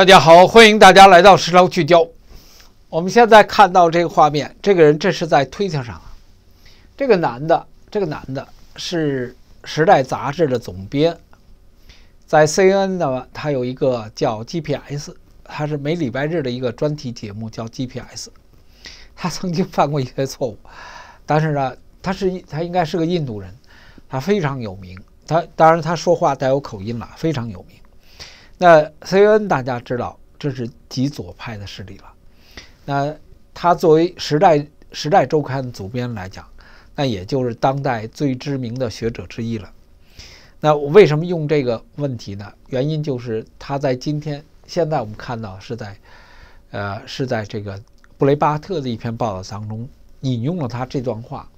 大家好，欢迎大家来到石头聚焦。我们现在看到这个画面，这个人这是在推特上，这个男的，这个男的是《时代》杂志的总编，在 CNN 呢，他有一个叫 GPS，他是每礼拜日的一个专题节目，叫 GPS。他曾经犯过一些错误，但是呢，他是他应该是个印度人，他非常有名。他当然他说话带有口音了，非常有名。那 CNN 大家知道，这是极左派的势力了。那他作为《时代》《时代周刊》的主编来讲，那也就是当代最知名的学者之一了。那我为什么用这个问题呢？原因就是他在今天现在我们看到是在，呃，是在这个布雷巴特的一篇报道当中引用了他这段话。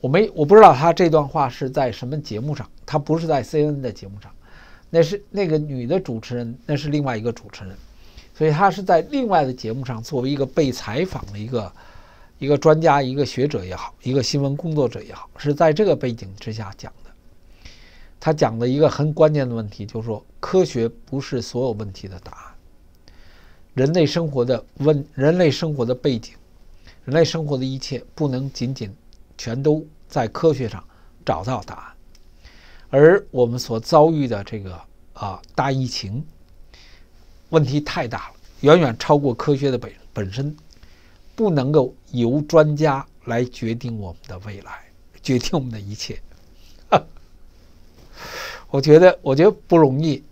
我没我不知道他这段话是在什么节目上，他不是在 CNN 的节目上。那是那个女的主持人，那是另外一个主持人，所以她是在另外的节目上作为一个被采访的一个一个专家、一个学者也好，一个新闻工作者也好，是在这个背景之下讲的。他讲的一个很关键的问题，就是说科学不是所有问题的答案。人类生活的问，人类生活的背景，人类生活的一切，不能仅仅全都在科学上找到答案。而我们所遭遇的这个啊大疫情，问题太大了，远远超过科学的本本身，不能够由专家来决定我们的未来，决定我们的一切。我觉得，我觉得不容易。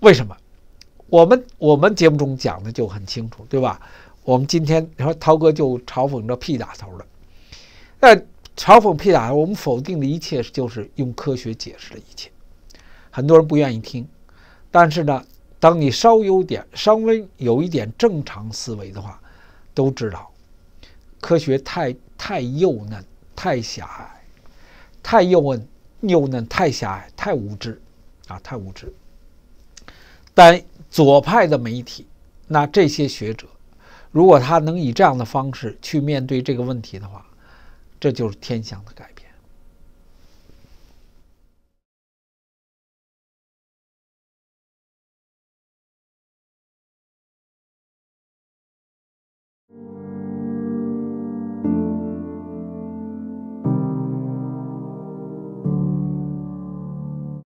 为什么？我们我们节目中讲的就很清楚，对吧？我们今天你说涛哥就嘲讽着屁打头的，那。嘲讽屁打，我们否定的一切就是用科学解释的一切。很多人不愿意听，但是呢，当你稍有点、稍微有一点正常思维的话，都知道科学太太幼嫩、太狭隘、太幼嫩、幼嫩、太狭隘、太无知啊，太无知。但左派的媒体，那这些学者，如果他能以这样的方式去面对这个问题的话，这就是天象的改变。